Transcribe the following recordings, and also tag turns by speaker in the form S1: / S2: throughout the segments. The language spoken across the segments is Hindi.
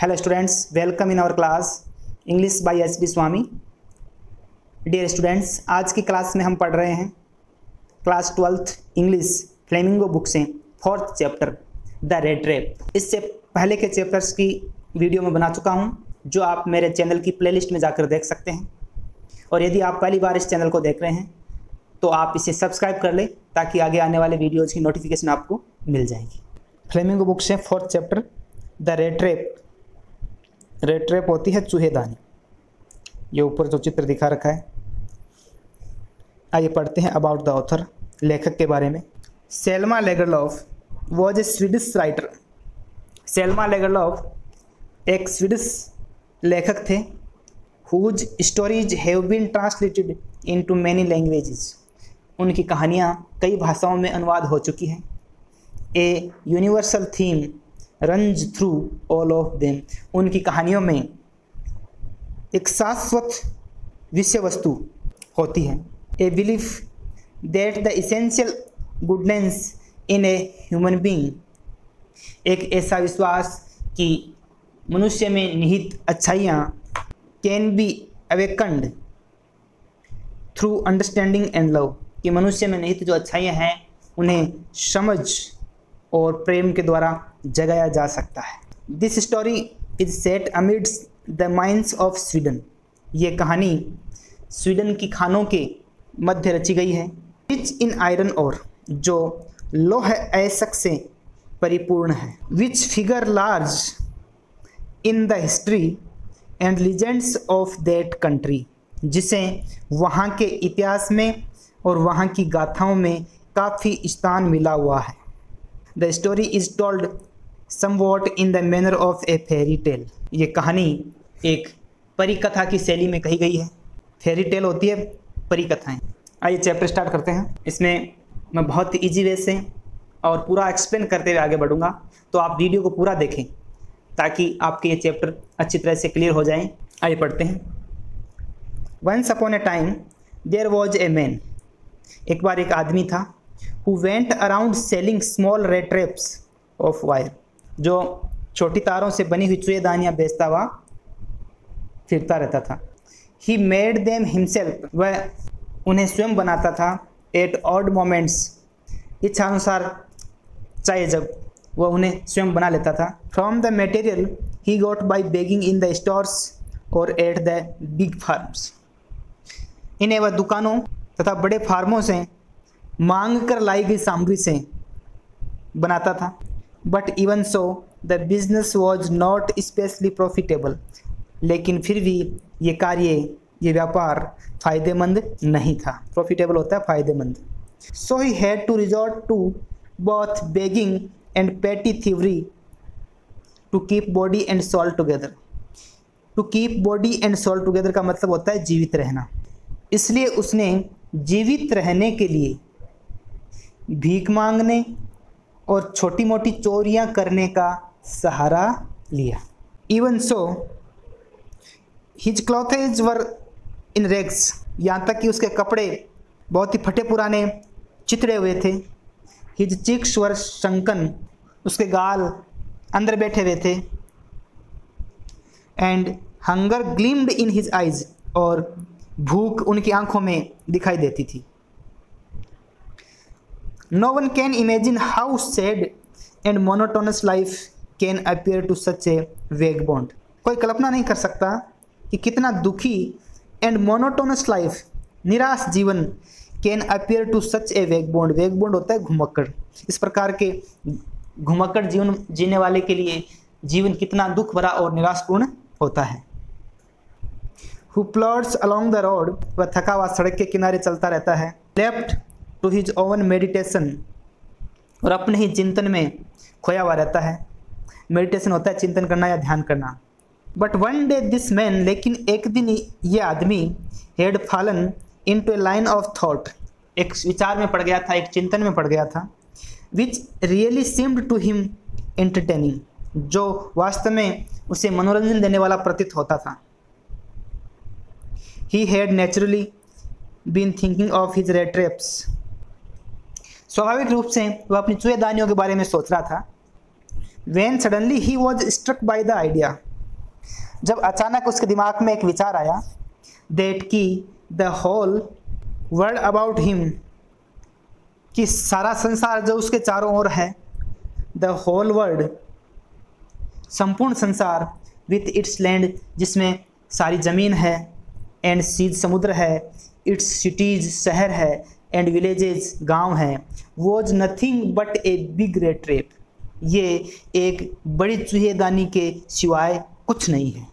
S1: Hello students, welcome in our class English by S B Swami dear students आज की क्लास में हम पढ़ रहे हैं class twelfth English Flamingo book से fourth chapter the rat trap इससे पहले के चैप्टर्स की वीडियो में बना चुका हूँ जो आप मेरे चैनल की प्लेलिस्ट में जाकर देख सकते हैं। और यदि आप पहली बार इस चैनल को देख रहे हैं तो आप इसे सब्सक्राइब कर लें ताकि आगे आने वाले वीडियोज़ की नोटिफिकेशन आपको मिल जाएगी। फ्लेमिंगो बुक से fourth chapter the rat trap rat trap होती है चूहेदानी ये ऊपर जो चित्र दिखा रखा है। आइए पढ़ते हैं अबाउट द ऑथर लेखक के बारे में। Selma Lagerlof was a Swedish writer Selma Lagerlof एक स्वीडिश लेखक थे whose stories have been translated into many languages उनकी कहानियाँ कई भाषाओं में अनुवाद हो चुकी हैं। A universal theme runs through all of them. उनकी कहानियों में एक शाश्वत विषय वस्तु होती है। A belief that the essential goodness in a human being एक ऐसा विश्वास कि मनुष्य में निहित अच्छाइयाँ can be awakened through understanding and love कि मनुष्य में निहित जो अच्छाइयाँ हैं, उन्हें समझ और प्रेम के द्वारा जगाया जा सकता है। This story is set amidst the mines of Sweden ये कहानी स्वीडन की खानों के मध्य रची गई है। विच इन आयरन और जो लोह ऐसक से परिपूर्ण है। Which figure large in the history and legends of that country जिसे वहाँ के इतिहास में और वहाँ की गाथाओं में काफ़ी स्थान मिला हुआ है। The story is told somewhat in the manner of a fairy tale ये कहानी एक परी कथा की शैली में कही गई है। फेरी टेल होती है परी कथाएँ आइए चैप्टर स्टार्ट करते हैं। इसमें मैं बहुत ईजी वे से और पूरा एक्सप्लेन करते हुए आगे बढ़ूँगा। तो आप वीडियो को पूरा देखें ताकि आपके ये चैप्टर अच्छी तरह से क्लियर हो जाएँ। आइए पढ़ते हैं। Once upon a time there was a man एक बार एक आदमी था। Who went around selling small rat traps of wire जो छोटी तारों से बनी हुई चुएदानियाँ बेचता हुआ फिरता रहता था। ही मेड देम हिमसेल्फ वह उन्हें स्वयं बनाता था एट ऑड मोमेंट्स इच्छानुसार चाहे जब वह उन्हें स्वयं बना लेता था। From the material he got by begging in the stores और एट द बिग फार्म्स इन्हें वह दुकानों तथा बड़े फार्मों से मांग कर लाई गई सामग्री से बनाता था। But even so the business was not specially profitable लेकिन फिर भी ये कार्य, ये व्यापार फ़ायदेमंद नहीं था। प्रॉफिटेबल होता है, फ़ायदेमंद। So he had to resort to both begging and petty thievery to keep body and soul together to keep body and soul together का मतलब होता है जीवित रहना। इसलिए उसने जीवित रहने के लिए भीख मांगने और छोटी मोटी चोरियाँ करने का सहारा लिया। Even so his clothes were in rags यहाँ तक कि उसके कपड़े बहुत ही फटे पुराने चितड़े हुए थे। हिज चिक्स वर शंकन उसके गाल अंदर बैठे हुए थे। And hunger gleamed in his eyes और भूख उनकी आँखों में दिखाई देती थी। One can imagine how sad and monotonous life can appear to such a vagabond कोई कल्पना नहीं कर सकता कि कितना दुखी एंड मोनोटोनस लाइफ निराश जीवन can appear to such a vagabond vague bond होता है घुमक्कड़। इस प्रकार के घुमक्कड़ जीवन, जीने वाले के लिए जीवन कितना दुख भरा और निराशपूर्ण होता है। Who plods along the road वह थका हुआ सड़क के किनारे चलता रहता है। Left to his own meditation और अपने ही चिंतन में खोया हुआ रहता है। मेडिटेशन होता है चिंतन करना या ध्यान करना। But one day this man लेकिन एक दिन ये आदमी had fallen into a line of thought एक विचार में पड़ गया था, एक चिंतन में पड़ गया था which really seemed to him entertaining जो वास्तव में उसे मनोरंजन देने वाला प्रतीत होता था। He had naturally been thinking of his rat traps स्वाभाविक रूप से वह अपनी चुएदानियों के बारे में सोच रहा था। When suddenly he was struck by the idea जब अचानक उसके दिमाग में एक विचार आया दैट की the whole world about him कि सारा संसार जो उसके चारों ओर है द होल वर्ल्ड संपूर्ण संसार विथ इट्स लैंड जिसमें सारी ज़मीन है एंड सीज समुद्र है इट्स सिटीज़ शहर है एंड विलेजेस गाँव हैं was nothing but a big rat trap ये एक बड़ी चूहेदानी के सिवाय कुछ नहीं है।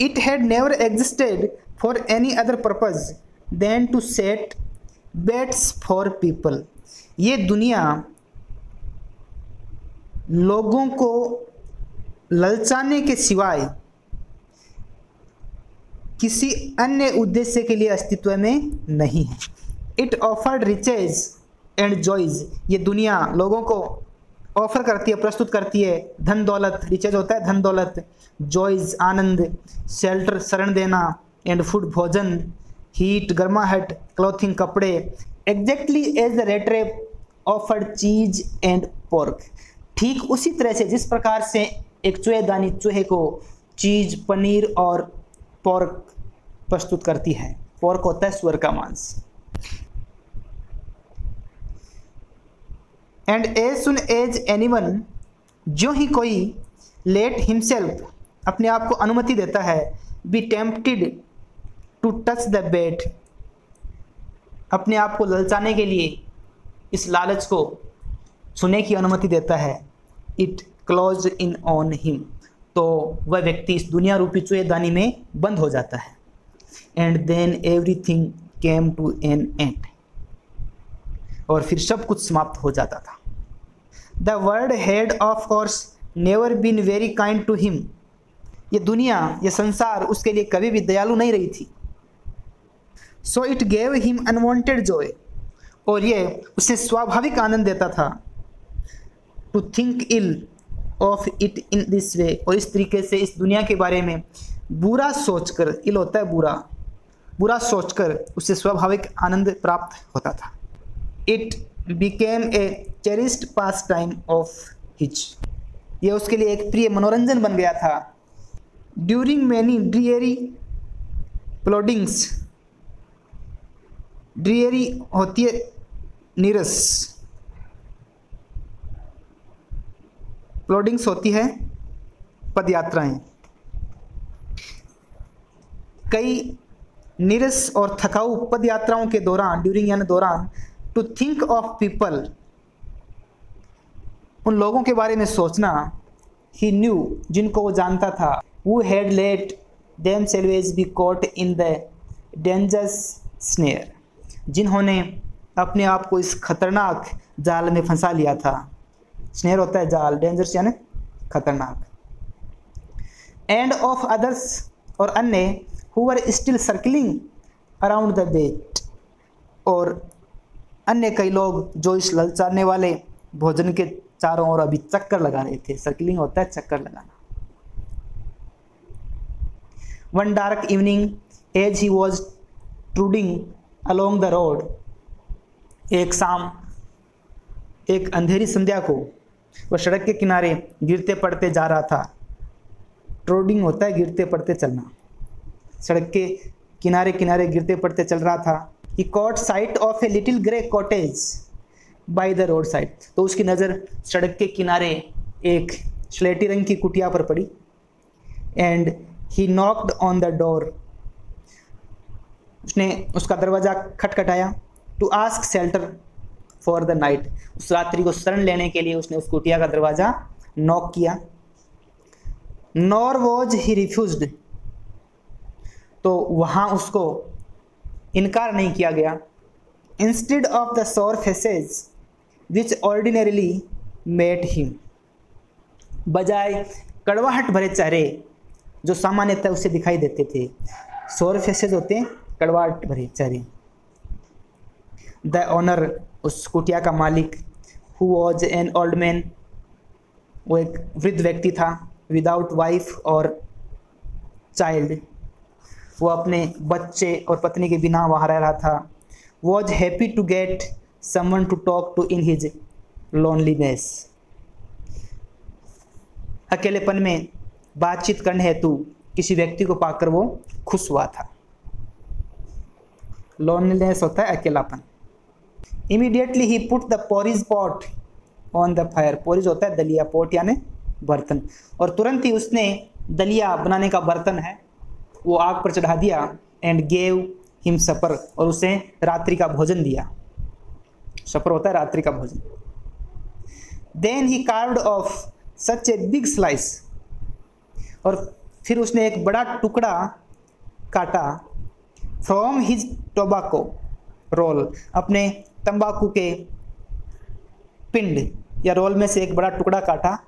S1: It had never existed for any other purpose than to set baits for people ये दुनिया लोगों को ललचाने के सिवाय किसी अन्य उद्देश्य के लिए अस्तित्व में नहीं है। It offered riches and joys ये दुनिया लोगों को ऑफ़र करती है, प्रस्तुत करती है। धन दौलत रिचेज होता है, धन दौलत। जॉयज आनंद शेल्टर शरण देना एंड फ़ूड भोजन हीट गर्माहट क्लॉथिंग कपड़े exactly as the rattrap offered cheese and pork ठीक उसी तरह से, जिस प्रकार से एक चूहेदानी चूहे को चीज़ पनीर और पोर्क प्रस्तुत करती है। पोर्क होता है स्वर का मांस। And as soon as anyone जो ही कोई लेट हिमसेल्फ अपने आप को अनुमति देता है be tempted to touch the bait अपने आप को ललचाने के लिए इस लालच को सुने की अनुमति देता है it closed in on him तो वह व्यक्ति इस दुनिया रूपी चुएदानी में बंद हो जाता है। And then everything came to an end और फिर सब कुछ समाप्त हो जाता था। The world had of course never been very kind to him ये दुनिया, ये संसार उसके लिए कभी भी दयालु नहीं रही थी। So it gave him unwanted joy और ये उसे स्वाभाविक आनंद देता था। To think ill of it in this way और इस तरीके से इस दुनिया के बारे में बुरा सोचकर इल होता है बुरा। बुरा सोचकर उसे स्वाभाविक आनंद प्राप्त होता था। It became a cherished pastime of which यह उसके लिए एक प्रिय मनोरंजन बन गया था। During many dreary ploddings dreary होती है नीरस। प्लोडिंग्स होती है पदयात्राएँ। कई निरस और थकाऊ पद यात्राओं के दौरान ड्यूरिंग यानी दौरान टू थिंक ऑफ़ पीपल उन लोगों के बारे में सोचना ही न्यू जिनको वो जानता था वो had let themselves be caught in the dangerous snare जिन्होंने अपने आप को इस खतरनाक जाल में फंसा लिया था। स्नेयर होता है जाल डेंजरस यानी खतरनाक। एंड ऑफ़ अदर्स और अन्य who were still circling around the bait और अन्य कई लोग जो इस ललचाने वाले भोजन के चारों ओर अभी चक्कर लगा रहे थे सर्कलिंग होता है चक्कर लगाना। One dark evening as he was trudging along the road एक शाम, एक अंधेरी संध्या को वह सड़क के किनारे गिरते पड़ते जा रहा था। ट्रोडिंग होता है गिरते पड़ते चलना। सड़क के किनारे किनारे गिरते पड़ते चल रहा था। He caught sight of a little grey cottage by the roadside तो उसकी नज़र सड़क के किनारे एक स्लेटी रंग की कुटिया पर पड़ी and he knocked on the door उसने उसका दरवाज़ा खटखटाया to ask shelter for the night उस रात्रि को शरण लेने के लिए उसने उस कुटिया का दरवाज़ा नॉक किया. नॉर वॉज़ ही रिफ्यूज तो वहाँ उसको इनकार नहीं किया गया। Instead of the sour faces which ordinarily met him बजाय कड़वाहट भरे चेहरे जो सामान्यतः उसे दिखाई देते थे सोर फेसेज होते हैं कड़वाहट भरे चेहरे। द ऑनर उस कुटिया का मालिक who was an old man वो एक वृद्ध व्यक्ति था विदाउट वाइफ और चाइल्ड वो अपने बच्चे और पत्नी के बिना वहाँ रह रहा था। Was happy to get someone to talk to in his loneliness अकेलेपन में बातचीत करने हेतु किसी व्यक्ति को पाकर वो खुश हुआ था। लोनलीनेस होता है अकेलापन। Immediately he put the porridge pot on the fire porridge होता है दलिया पॉट यानी बर्तन। और तुरंत ही उसने दलिया बनाने का बर्तन है वो आग पर चढ़ा दिया एंड गेव हिम सपर और उसे रात्रि का भोजन दिया। सपर होता है, रात्रि का भोजन। Then he cut off such a big slice और फिर उसने एक बड़ा टुकड़ा काटा फ्रॉम हिज टोबाको रोल अपने तंबाकू के पिंड या रोल में से एक बड़ा टुकड़ा काटा।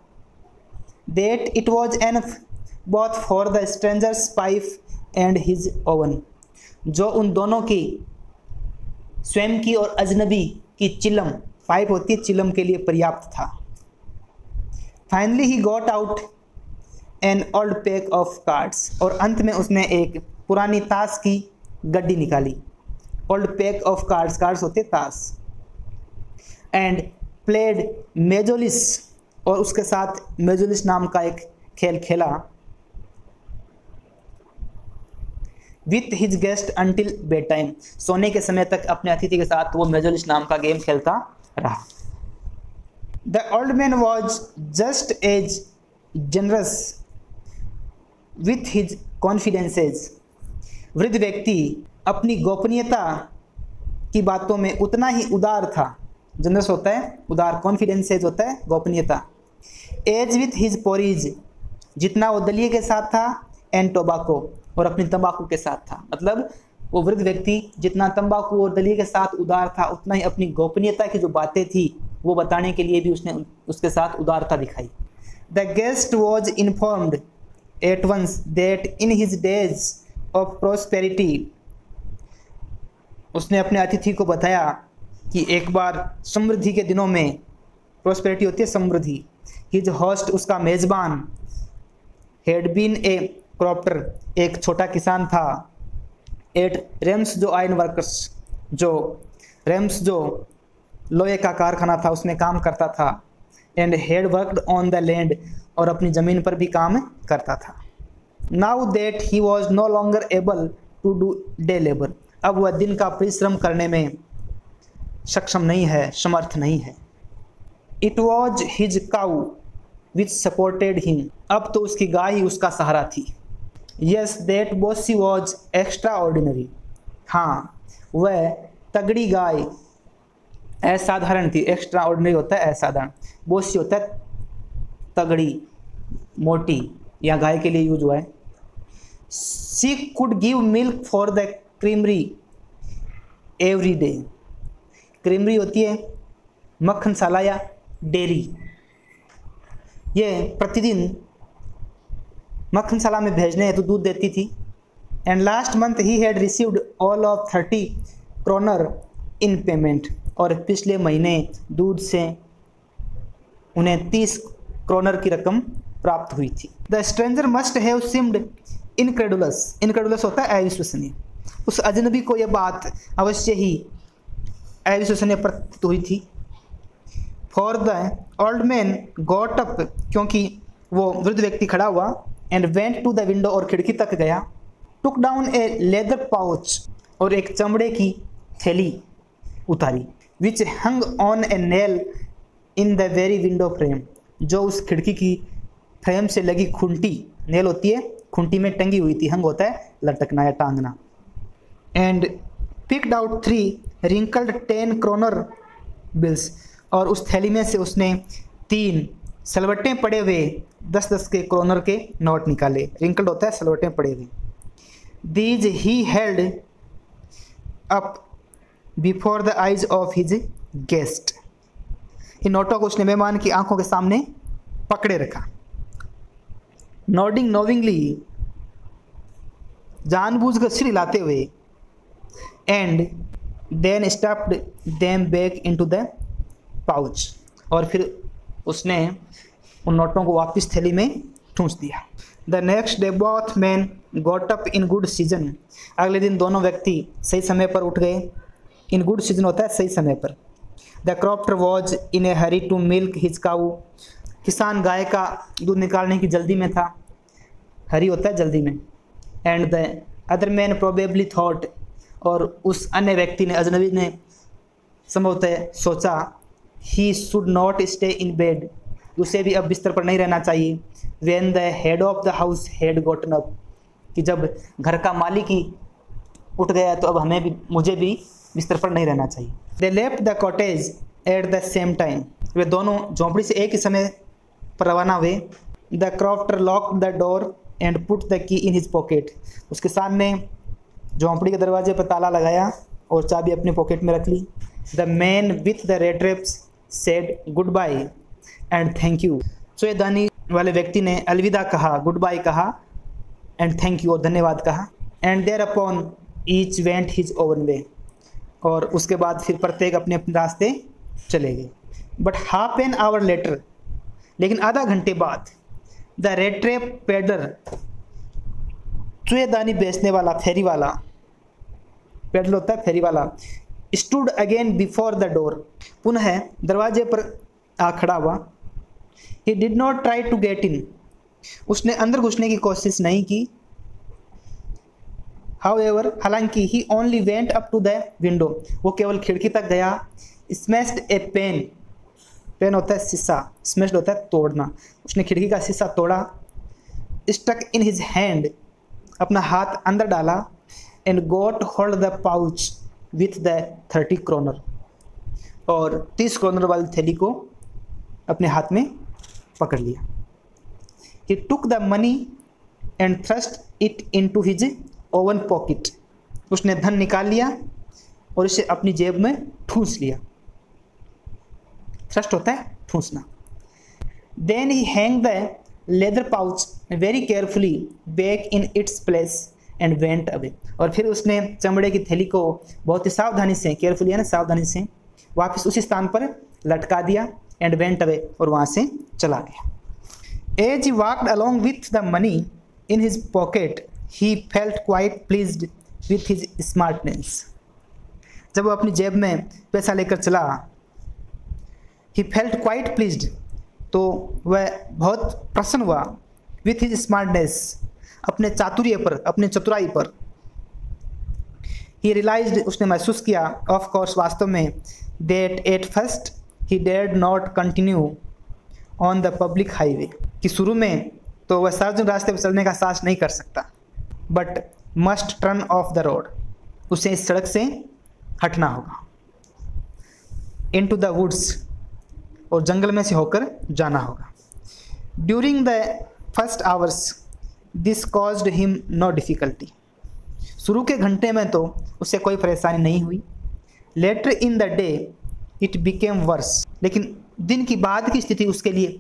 S1: That it was an both for the stranger's pipe and his own जो उन दोनों की, स्वयं की और अजनबी की चिलम, पाइप होती है, चिलम के लिए पर्याप्त था। Finally he got out an old pack of cards और अंत में उसने एक पुरानी ताश की गड्डी निकाली। Old pack of cards cards होते ताश एंड प्लेड मेजोलिस और उसके साथ मेजोलिस नाम का एक खेल खेला। With his guest until bedtime सोने के समय तक अपने अतिथि के साथ वो मेजोलिस नाम का गेम खेलता रहा। The old man was just as generous with his confidences वृद्ध व्यक्ति अपनी गोपनीयता की बातों में उतना ही उदार था। जनरस होता है, उदार कॉन्फिडेंसेज होता है, गोपनीयता। एज विथ हिज पोरीज जितना वो दलिए के साथ था एंड टोबाको और अपनी तंबाकू के साथ था। मतलब वो वृद्ध व्यक्ति जितना तंबाकू और दलिए के साथ उदार था, उतना ही अपनी गोपनीयता की जो बातें थी, वो बताने के लिए भी उसने उसके साथ उदारता दिखाई। The guest was informed at once that in his days of prosperity उसने अपने अतिथि को बताया कि एक बार समृद्धि के दिनों में प्रोस्पेरिटी होती है, समृद्धि। हिज होस्ट उसका मेज़बान हेड बीन ए क्रॉप्टर एक छोटा किसान था। एट रेम्स जो आयन वर्कर्स जो रेम्स जो लोहे का कारखाना था, उसमें काम करता था and he worked on the land और अपनी ज़मीन पर भी काम करता था। Now that he was no longer able to do day labour अब वह दिन का परिश्रम करने में सक्षम नहीं है, समर्थ नहीं है। It was his cow which supported him अब तो उसकी गाय ही उसका सहारा थी। Yes that Bossy was extraordinary हाँ वह तगड़ी गाय, असाधारण थी एक्स्ट्रा ऑर्डिनरी होता है, असाधारण। बोसी होता है तगड़ी, मोटी, या गाय के लिए यूज़ हुआ है। She could give milk for the creamery every day creamery होती है मक्खनशाला या डेयरी। ये प्रतिदिन मक्खनशाला में भेजने हेतु तो दूध देती थी। And last month he had received all of thirty kronor in payment और पिछले महीने दूध से उन्हें तीस क्रोनर की रकम प्राप्त हुई थी। The stranger must have seemed incredulous incredulous होता है अविश्वसनीय। उस अजनबी को यह बात अवश्य ही अविश्वसनीय प्रतीत हुई थी। For the old man got up क्योंकि वो वृद्ध व्यक्ति खड़ा हुआ and went to the window और खिड़की तक गया। Took down a leather pouch और एक चमड़े की थैली उतारी which hung on a nail in the very window frame जो उस खिड़की की फ्रेम से लगी खुंटी नेल होती है, खुंटी में टंगी हुई थी हंग होता है, लटकना या टांगना। And picked out three wrinkled ten kronor bills और उस थैली में से उसने तीन सलवटें पड़े हुए दस दस के क्रोनर के नोट निकाले। रिंकल्ड होता है, सलवटें पड़े हुए। These he held up before the eyes of his guest इन नोटों को उसने मेहमान की आँखों के सामने पकड़े रखा। नोडिंग नोविंगली जानबूझ कर सिर हिलाते हुए and then stuffed them back into the pouch और फिर उसने उन नोटों को वापस थैली में ठूंस दिया। The next day both man got up in good season अगले दिन दोनों व्यक्ति सही समय पर उठ गए। इन गुड सीज़न होता है सही समय पर। The crofter was in a hurry to milk his cow किसान गाय का दूध निकालने की जल्दी में था। हरी होता है जल्दी में। And the other man probably thought और उस अन्य व्यक्ति ने, अजनबी ने संभवतः सोचा he should not stay in bed उसे भी अब बिस्तर पर नहीं रहना चाहिए। When the head of the house had gotten up कि जब घर का मालिक ही उठ गया तो अब हमें भी, मुझे भी बिस्तर पर नहीं रहना चाहिए। They left the cottage at the same time वे दोनों झोंपड़ी से एक ही समय पर रवाना हुए। The crofter lock the door and put the key in his pocket उसके सामने झोंपड़ी के दरवाजे पर ताला लगाया और चाबी अपने पॉकेट में रख ली। The man with the rattraps said goodbye and thank you दानी वाले व्यक्ति ने अलविदा कहा गुड बाय कहा एंड थैंक यू और धन्यवाद कहा and thereupon each went his own way और उसके बाद फिर प्रत्येक अपने अपने रास्ते चले गए। But half an hour later लेकिन आधा घंटे बाद द रेट्रे पेडर चुएदानी बेचने वाला, फेरी वाला पेडल होता है, फेरी वाला stood again before the door पुनः दरवाजे पर आ खड़ा हुआ। He did not try to get in उसने अंदर घुसने की कोशिश नहीं की। हाउ एवर हालाँकि he only went up to the window वो केवल खिड़की तक गया। स्मैश्ड ए पेन पेन होता है शीशा। स्मैश्ड होता है तोड़ना। उसने खिड़की का शीशा तोड़ा। स्टक इन हिज हैंड अपना हाथ अंदर डाला। And got hold the pouch with the thirty kronor और तीस क्रोनर वाली थैली को अपने हाथ में पकड़ लिया। He took the money and thrust it into his own pocket उसने धन निकाल लिया और इसे अपनी जेब में ठूस लिया। थ्रस्ट होता है ठूंसना। Then he hung the leather pouch very carefully back in its place and went away और फिर उसने चमड़े की थैली को बहुत ही सावधानी से केयरफुली है ना, सावधानी से वापस उसी स्थान पर लटका दिया एंड वेंट अवे और वहाँ से चला गया। As he walked along with the money in his pocket he felt quite pleased with his smartness जब वो अपनी जेब में पैसा लेकर चला ही फेल्ट क्वाइट प्लीज़ तो वह बहुत प्रसन्न हुआ विथ हिज स्मार्टनेस अपने चातुर्य पर, अपने चतुराई पर। ही रियलाइज़ उसने महसूस किया ऑफ़ कोर्स वास्तव में that at first he did not continue on the public highway कि शुरू में तो वह सार्वजनिक रास्ते पर चलने का साहस नहीं कर सकता but must turn off the road उसे इस सड़क से हटना होगा इन टू द वुड्स और जंगल में से होकर जाना होगा। During the first hours this caused him no difficulty शुरू के घंटे में तो उसे कोई परेशानी नहीं हुई। Later in the day it became worse लेकिन दिन की बाद की स्थिति उसके लिए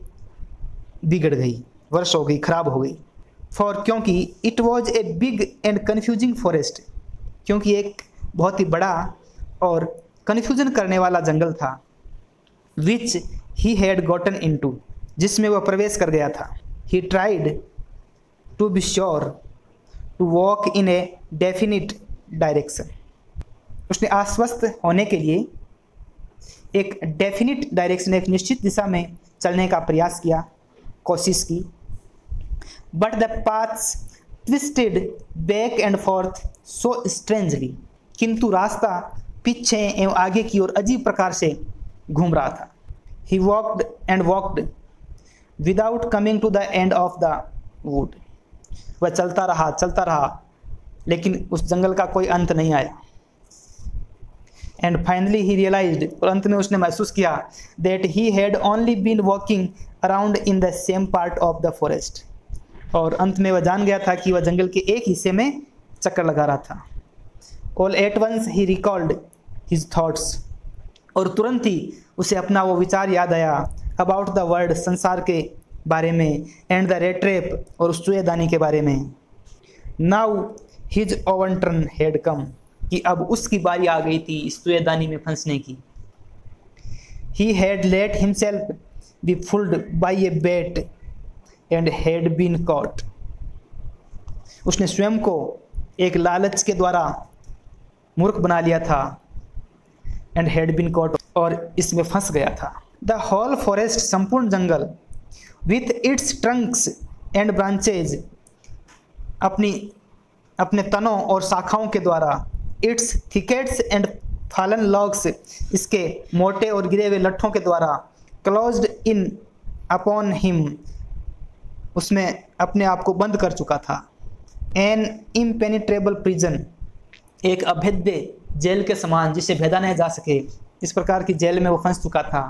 S1: बिगड़ गई वर्ष हो गई, खराब हो गई। फॉर क्योंकि it was a big and confusing forest क्योंकि एक बहुत ही बड़ा और कन्फ्यूज़न करने वाला जंगल था which he had gotten into जिसमें वह प्रवेश कर गया था। He tried to be sure to walk in a definite direction उसने आश्वस्त होने के लिए एक डेफिनिट डायरेक्शन एक निश्चित दिशा में चलने का प्रयास किया, कोशिश की। But the paths twisted back and forth so strangely किंतु रास्ता पीछे एवं आगे की ओर अजीब प्रकार से घूम रहा था। He walked and walked without coming to the end of the wood वह चलता रहा चलता रहा, लेकिन उस जंगल का कोई अंत नहीं आया। एंड फाइनली ही रियलाइज़ और अंत में उसने महसूस किया that he had only been walking around in the same part of the forest और अंत में वह जान गया था कि वह जंगल के एक हिस्से में चक्कर लगा रहा था। All at once he recalled his thoughts और तुरंत ही उसे अपना वो विचार याद आया अबाउट द वर्ल्ड संसार के बारे में एंड द रेड ट्रेप और चुएदानी के बारे में। Now his own turn had come कि अब उसकी बारी आ गई थी इस चुएदानी में फंसने की। He had let himself be fooled by a bait and had been caught उसने स्वयं को एक लालच के द्वारा मूर्ख बना लिया था एंड हैड बीन कॉट और इसमें फंस गया था। द होल फॉरेस्ट संपूर्ण जंगल with its trunks and branches अपनी, अपने तनों और शाखाओं के द्वारा its thickets and fallen logs इसके मोटे और गिरे हुए लट्ठों के द्वारा क्लोज्ड इन अपॉन हिम उसमें अपने आप को बंद कर चुका था। एन इम्पेनिट्रेबल प्रिजन एक अभेद्य जेल के समान जिसे भेदा नहीं जा सके, इस प्रकार की जेल में वो फंस चुका था।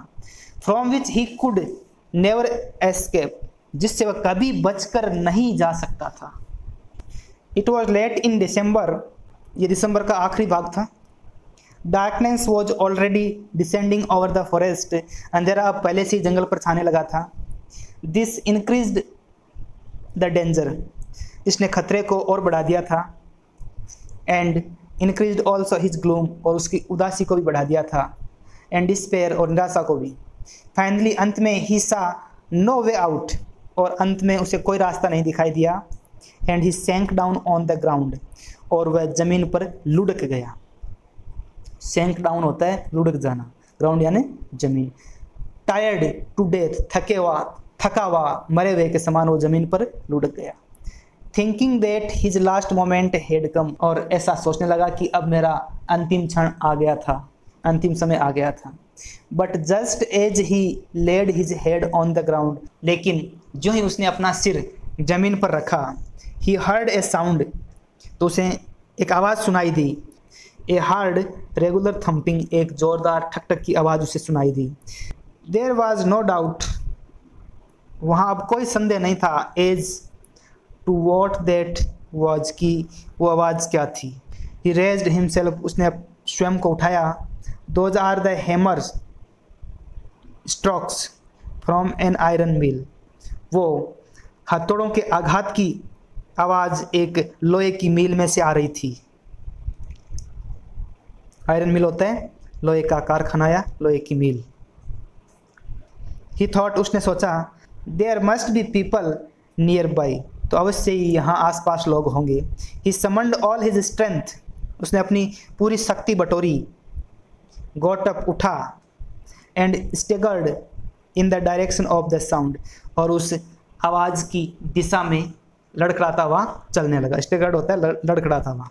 S1: From which he could never escape जिससे वह कभी बचकर नहीं जा सकता था। It was late in December ये दिसंबर का आखिरी भाग था। Darkness was already descending over the forest अंधेरा अब पहले से ही जंगल पर छाने लगा था। दिस इंक्रीज द डेंजर इसने खतरे को और बढ़ा दिया था। And increased also his gloom और उसकी उदासी को भी बढ़ा दिया था। एंड डिस्पेयर और निराशा को भी। फाइनली अंत में ही सा नो वे आउट और अंत में उसे कोई रास्ता नहीं दिखाई दिया। एंड ही सेंक डाउन ऑन द ग्राउंड और वह ज़मीन पर लुढ़क गया। सेंक डाउन होता है लुढ़क जाना। ग्राउंड यानी ज़मीन। टायर्ड टू डेथ थके हुआ, थका हुआ, मरे हुए के समान वो ज़मीन पर लुढ़क गया। Thinking that his last moment had come और ऐसा सोचने लगा कि अब मेरा अंतिम क्षण आ गया था। अंतिम समय आ गया था। But just as he laid his head on the ground लेकिन जो ही उसने अपना सिर ज़मीन पर रखा ही हर्ड ए साउंड तो उसे एक आवाज़ सुनाई दी। ए हार्ड रेगुलर थम्पिंग एक ज़ोरदार ठक ठक की आवाज़ उसे सुनाई दी। देर वॉज़ नो डाउट वहाँ अब कोई संदेह नहीं था as to what that was की वो आवाज़ क्या थी। ही रेज्ड हिमसेल्फ उसने स्वयं को उठाया। Those are the hammers strokes from an iron mill वो हथौड़ों के आघात की आवाज़ एक लोहे की मील में से आ रही थी। आयरन मिल होता है, लोहे का कारखाना या लोहे की मील। ही थॉट उसने सोचा there must be people near by तो अवश्य ही यहाँ आसपास लोग होंगे। He summoned all his strength उसने अपनी पूरी शक्ति बटोरी गोटअप उठा and staggered in the direction of the sound और उस आवाज़ की दिशा में लड़खड़ाता हुआ चलने लगा। स्टेगर्ड होता है लड़खड़ाता हुआ।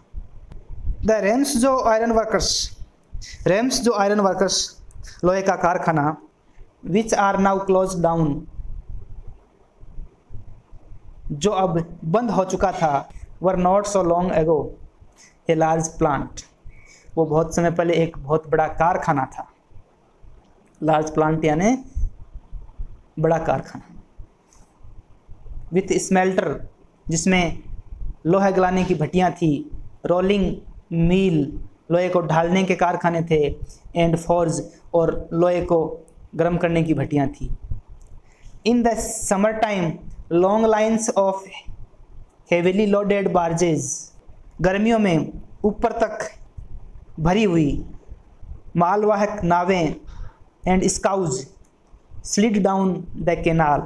S1: The Remsjo iron workers Remsjo iron workers लोहे का कारखाना which are now closed down जो अब बंद हो चुका था were not so long ago a large plant वो बहुत समय पहले एक बहुत बड़ा कारखाना था। लार्ज प्लांट यानी बड़ा कारखाना। विथ स्मेल्टर जिसमें लोहा गलाने की भट्टियाँ थी रोलिंग मील लोहे को ढालने के कारखाने थे एंड फोर्ज और लोहे को गर्म करने की भट्टियाँ थी। In the summer time long lines of heavily loaded barges गर्मियों में ऊपर तक भरी हुई, मालवाहक नावें and scows slid down the canal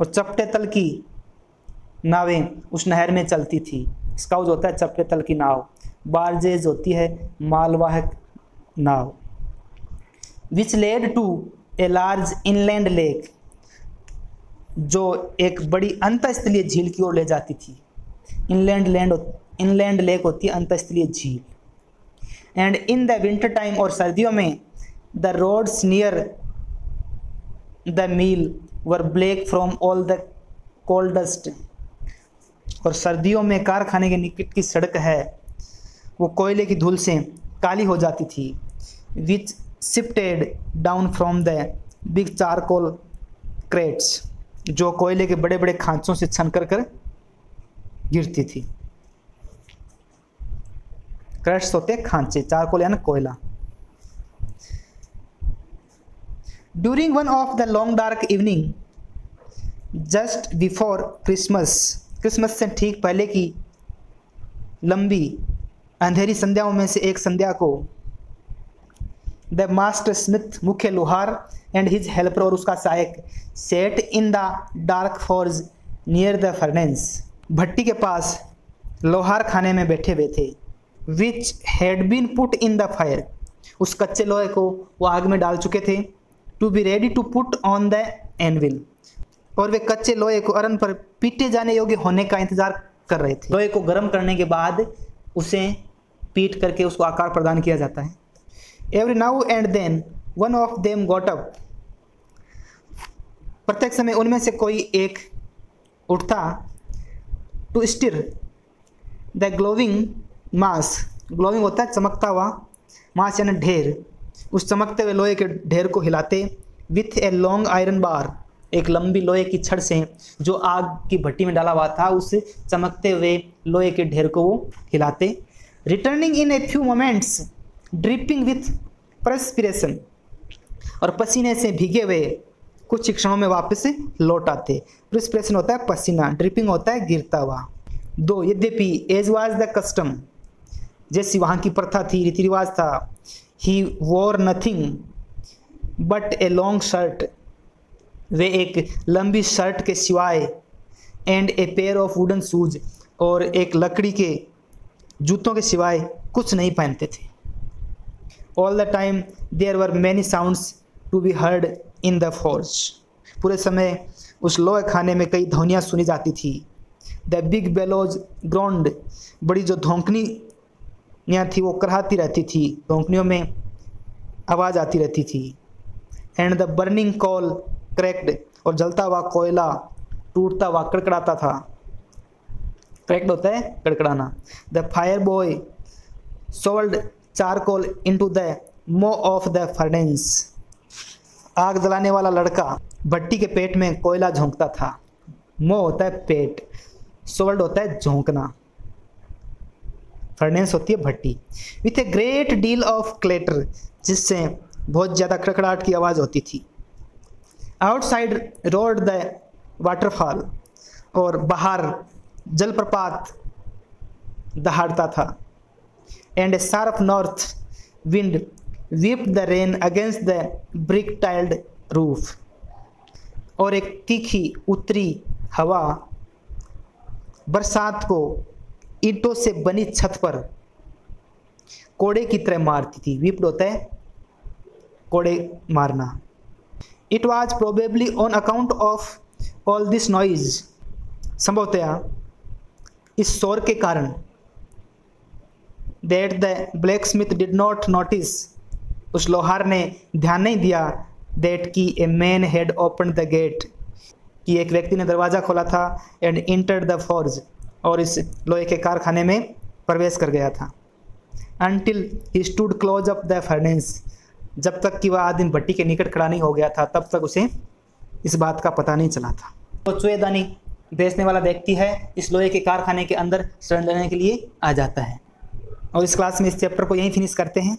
S1: और चपटे तल की नावें उस नहर में चलती थी। स्काउज होता है चपटे तल की नाव बारजेज होती है मालवाहक नाव। Which led to a large inland lake जो एक बड़ी अंतस्थलीय झील की ओर ले जाती थी। इनलैंड लैंड इनलैंड लेक होती है अंतस्थलीय झील। And in the winter time और सर्दियों में the roads near the mill were black from all the coal dust और सर्दियों में कारखाने के निकट की सड़क है, वो कोयले की धूल से काली हो जाती थी which sifted down from the big charcoal crates जो कोयले के बड़े बड़े खांचों से छन कर कर गिरती थी। क्रैश होते खांचे चारकोल यानी कोयला। During one of the long dark evening just before Christmas Christmas से ठीक पहले की लंबी, अंधेरी संध्याओं में से एक संध्या को द मास्टर स्मिथ मुख्य लोहार एंड हिज हेल्पर और उसका सहायक sat in the dark forge near the furnace भट्टी के पास लोहार खाने में बैठे हुए थे। Which had been put in the fire उस कच्चे लोहे को वो आग में डाल चुके थे to be ready to put on the anvil और वे कच्चे लोहे को अरन पर पीटे जाने योग्य होने का इंतज़ार कर रहे थे। लोहे को गर्म करने के बाद उसे पीट करके उसको आकार प्रदान किया जाता है। Every now and then one of them got up प्रत्येक समय उनमें से कोई एक उठता to stir the glowing mass. Glowing होता है चमकता हुआ मास यानी ढेर। उस चमकते हुए लोहे के ढेर को हिलाते with a long iron bar एक लंबी लोहे की छड़ से जो आग की भट्टी में डाला हुआ था, उस चमकते हुए लोहे के ढेर को वो हिलाते। Returning in a few moments dripping with perspiration और पसीने से भीगे हुए कुछ क्षणों में वापस लौट आते। प्रिस्पिरेशन होता है पसीना ड्रिपिंग होता है गिरता हुआ। दो, यद्यपि एज वाज द कस्टम जैसी वहाँ की प्रथा थी रीति रिवाज था। He wore nothing but a long shirt वे एक लंबी शर्ट के सिवाय and a pair of wooden shoes और एक लकड़ी के जूतों के सिवाय कुछ नहीं पहनते थे। All the time there were many sounds to be heard in the forge पूरे समय उस लोहे खाने में कई ध्वनियाँ सुनी जाती थी। द बिग बेलोज ग्राउंड बड़ी जो धोंकनी यहाँ थी, वो कराती रहती थी धोंकनियों में आवाज़ आती रहती थी। And the burning coal cracked और जलता हुआ कोयला टूटता हुआ कड़कड़ाता था। क्रैक्ड होता है, कड़कड़ाना। The fire boy sold charcoal into the maw of the furnace आग जलाने वाला लड़का भट्टी के पेट में कोयला झोंकता था। मो होता है पेट सोल्ड होता है झोंकना। फर्नेंस होती है भट्टी। With a great deal of clatter, जिससे बहुत ज़्यादा खड़खड़ाहट की आवाज़ होती थी। आउटसाइड रोड द वाटरफॉल और बाहर जलप्रपात दहाड़ता था। And a sharp north wind whip the rain against the brick tiled roof. और एक तीखी उत्तरी हवा बरसात को ईंटों से बनी छत पर कोड़े की तरह मारती थी। विप्ड होता है, कोड़े मारना। It was probably on account of all this noise संभवतया इस शोर के कारण that the blacksmith did not notice उस लोहार ने ध्यान नहीं दिया दैट की a man had open the gate कि एक व्यक्ति ने दरवाज़ा खोला था एंड इंटर द फॉर्ज और इस लोहे के कारखाने में प्रवेश कर गया था। Until he stood close up the furnace जब तक कि वह आदमी भट्टी के निकट खड़ा नहीं हो गया था, तब तक उसे इस बात का पता नहीं चला था। तो चुएदानी बेचने वाला व्यक्ति है, इस लोहे के कारखाने के अंदर शरण लेने के लिए आ जाता है। और इस क्लास में इस चैप्टर को यहीं फिनिश करते हैं।